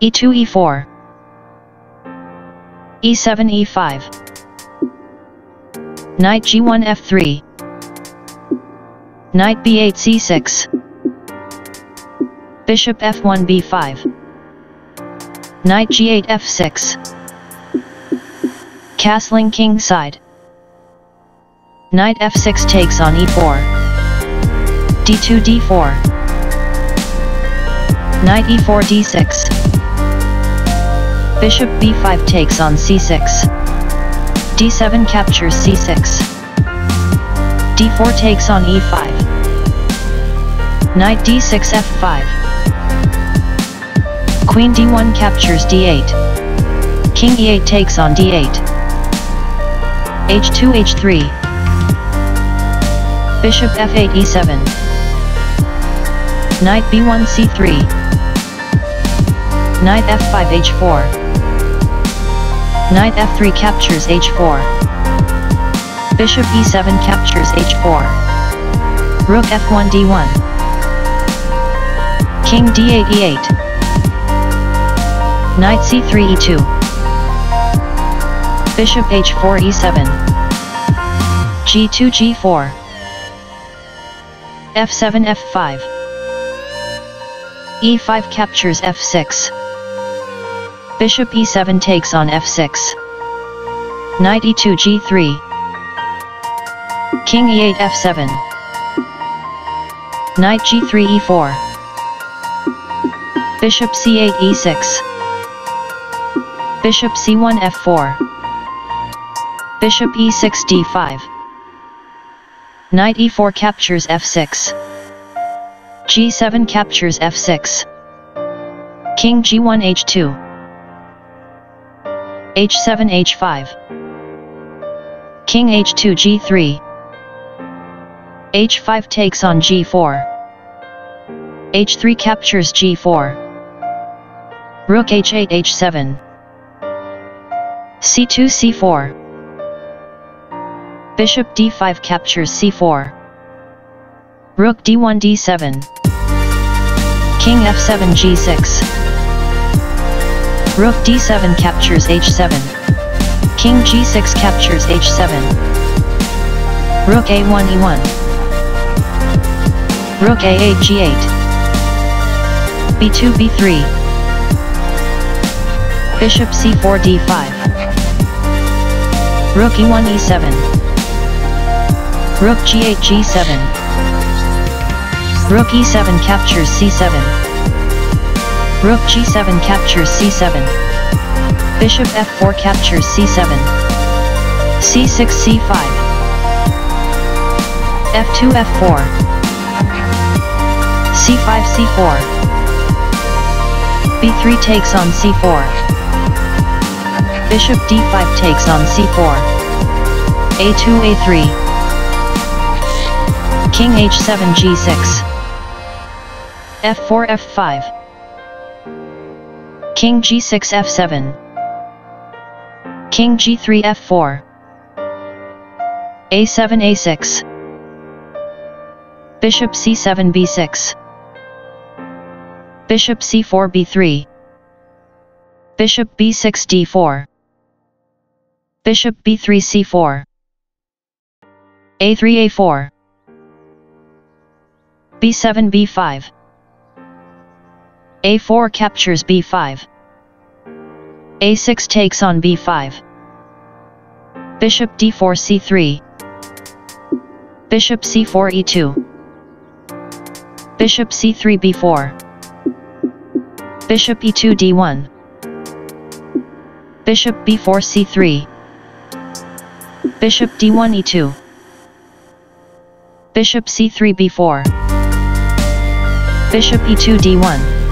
e2 e4 e7 e5 Knight g1 f3 Knight b8 c6 Bishop f1 b5 Knight g8 f6 Castling king side. Knight f6 takes on e4 d2 d4 Knight e4 d6 Bishop b5 takes on c6 d7 captures c6 d4 takes on e5 Knight d6 f5 Queen d1 captures d8 King e8 takes on d8 h2 h3 Bishop f8 e7 Knight b1 c3 Knight f5 h4 Knight f3 captures h4 Bishop e7 captures h4 Rook f1 d1 King d8 e8 Knight c3 e2 Bishop h4 e7 g2 g4 f7 f5 e5 captures f6 Bishop e7 takes on f6 Knight e2 g3 King e8 f7 Knight g3 e4 Bishop c8 e6 Bishop c1 f4 Bishop e6 d5 Knight e4 captures f6 g7 captures f6 King g1 h2 h7 h5 King h2 g3 h5 takes on g4 h3 captures g4 Rook h8 h7 c2 c4 Bishop d5 captures c4 Rook d1 d7 King f7 g6 Rook d7 captures h7 King g6 captures h7 Rook a1 e1 Rook a8 g8 b2 b3 Bishop c4 d5 Rook e1 e7 Rook g8 g7 Rook e7 captures c7 Rook g7 captures c7 Bishop f4 captures c7 c6 c5 f2 f4 c5 c4 b3 takes on c4 Bishop d5 takes on c4 a2 a3 King h7 g6 f4 f5 King g6 f7 King g3 f4 a7 a6 Bishop c7 b6 Bishop c4 b3 Bishop b6 d4 Bishop b3 c4 a3 a4 b7 b5 a4 captures b5 a6 takes on b5 Bishop d4 c3 Bishop c4 e2 Bishop c3 b4 Bishop e2 d1 Bishop b4 c3 Bishop d1 e2 Bishop c3 b4 Bishop e2 d1